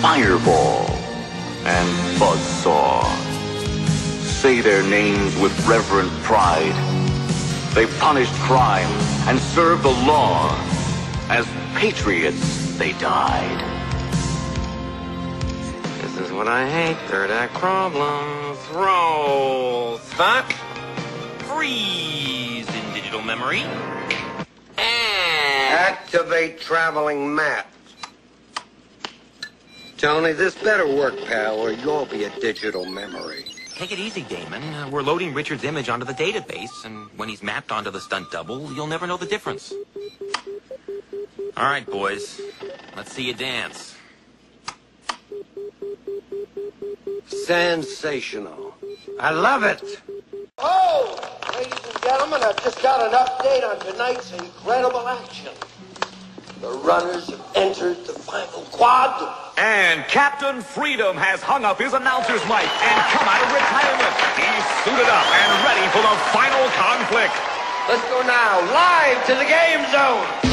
Fireball, and Buzzsaw. Say their names with reverent pride. They punished crime and served the law. As patriots, they died. This is what I hate. Third act problems. Roll. Stop. Freeze in digital memory. And Activate traveling map. Tony, this better work, pal, or you'll be a digital memory. take it easy, Damon. Uh, we're loading Richard's image onto the database, and when he's mapped onto the stunt double, you'll never know the difference. All right, boys. Let's see you dance. Sensational. I love it. Oh, ladies and gentlemen, I've just got an update on tonight's incredible action. The runners have entered the final quad. And Captain Freedom has hung up his announcer's mic and come out of retirement. He's suited up and ready for the final conflict. Let's go now, live to the game zone.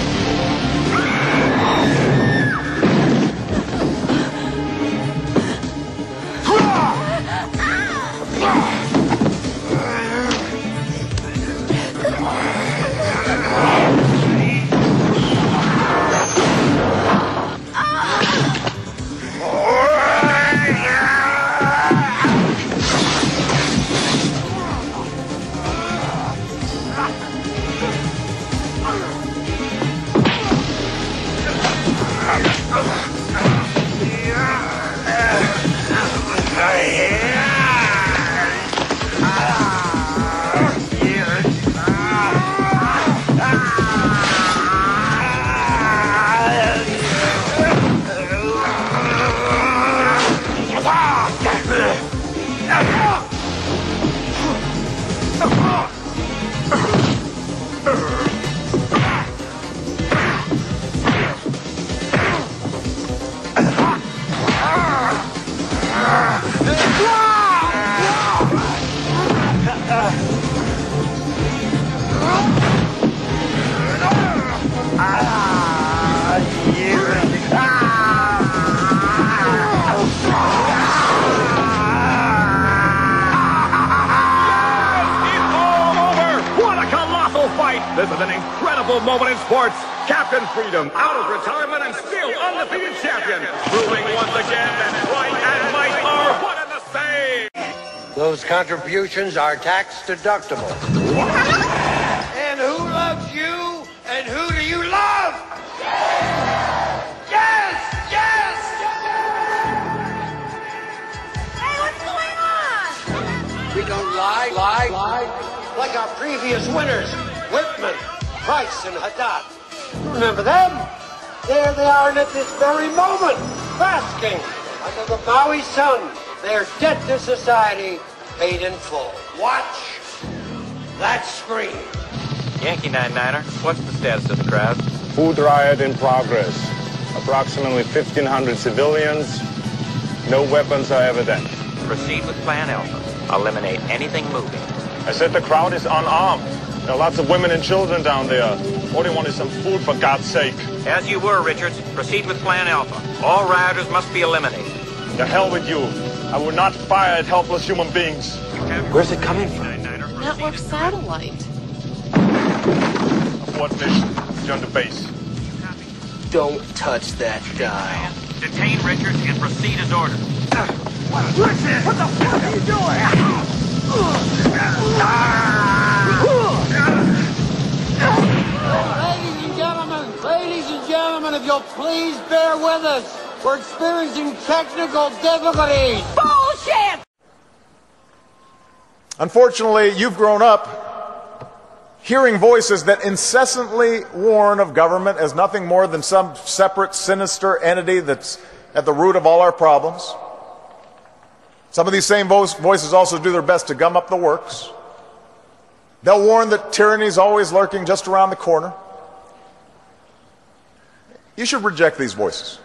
Incredible moment in sports. Captain Freedom out of retirement and still undefeated champion. Proving once again that right and might are one and the same. Those contributions are tax deductible. and who loves you? And who do you love? Yes! Yes! Hey, what's going on? We don't lie, lie, lie. Like our previous winners, Whitman, Price, and Haddad. Remember them? There they are and at this very moment, basking under the Maui sun. Their debt to society paid in full. Watch that screen. Yankee 99er, what's the status of the crowd? Food riot in progress. Approximately 1,500 civilians. No weapons are evident. Proceed with Plan Alpha. Eliminate anything moving. I said the crowd is unarmed. There are lots of women and children down there. All they want is some food, for God's sake. As you were, Richards. Proceed with Plan Alpha. All rioters must be eliminated. The hell with you. I will not fire at helpless human beings. Where's it coming from? Network satellite. Abort mission. Return to base. Don't touch that dial. Detain Richards and proceed as ordered. Ladies if you'll please bear with us. We're experiencing technical difficulties. Bullshit! Unfortunately, you've grown up hearing voices that incessantly warn of government as nothing more than some separate, sinister entity that's at the root of all our problems. Some of these same vo- voices also do their best to gum up the works. They'll warn that tyranny is always lurking just around the corner. You should reject these voices.